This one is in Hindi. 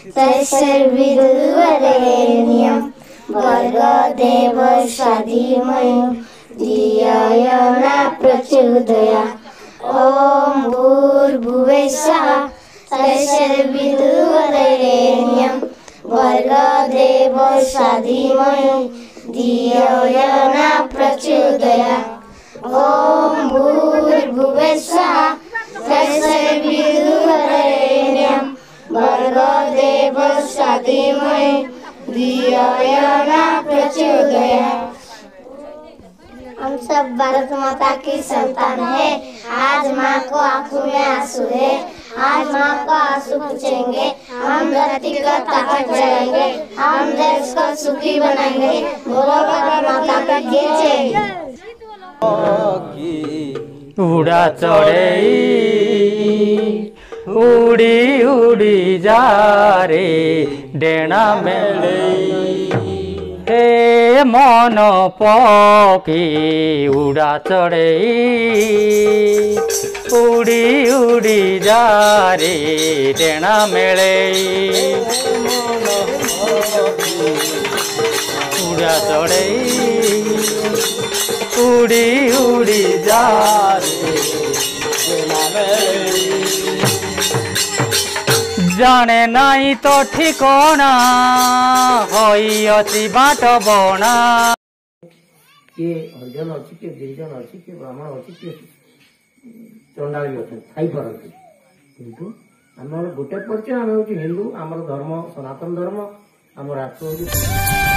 तत्सर्विदुर्वरेण्यं भर्गदेव सधीमहि धियाय न प्रचोदया। ॐ भूर्भुवः सः तत्सर्विदुर्वरेण्यं भर्गदेव सधीमहि धियाय न प्रचोदया। ॐ भूर्भुवः सः तत्सर्विदुर्वरेण्यं हम सब भारत माता की संतान है। आज माँ को आँखों में आँसू है। आज माँ को आँसू पूछेंगे। हम धरती का ताकत जाएँगे हम देश को सुखी बनाएँगे। बोलो माता का जय उड़ा चढ़े उड़ी उड़ी जा रे। ডেণা মেলে। হে মন পকি উড়া চড়ে। উড়ি উড়ি যারে ডেণা মেলে। উড়া চড়ে। উড়ি উড়ি যারে ডেণা মেলে। ଜଣେ ନାଇଁ ତ ଠିକଣା ହୋଇଅଛି ବାଟ ବଣା କିଏ ହରିଜନ ଅଛି କିଏ ଗିରିଜନ ଅଛି କିଏ ବ୍ରାହ୍ମଣ ଅଛି କିଏ ଚଣ୍ଡାଳୀ ଅଛନ୍ତି ଖାଇପାରନ୍ତି କିନ୍ତୁ ଆମର ଗୋଟେ ପରିଚୟ ଆମେ ହେଉଛି ହିନ୍ଦୁ ଆମର ଧର୍ମ ସନାତନ ଧର୍ମ ଆମ ରାଷ୍ଟ୍ର ହେଉଛି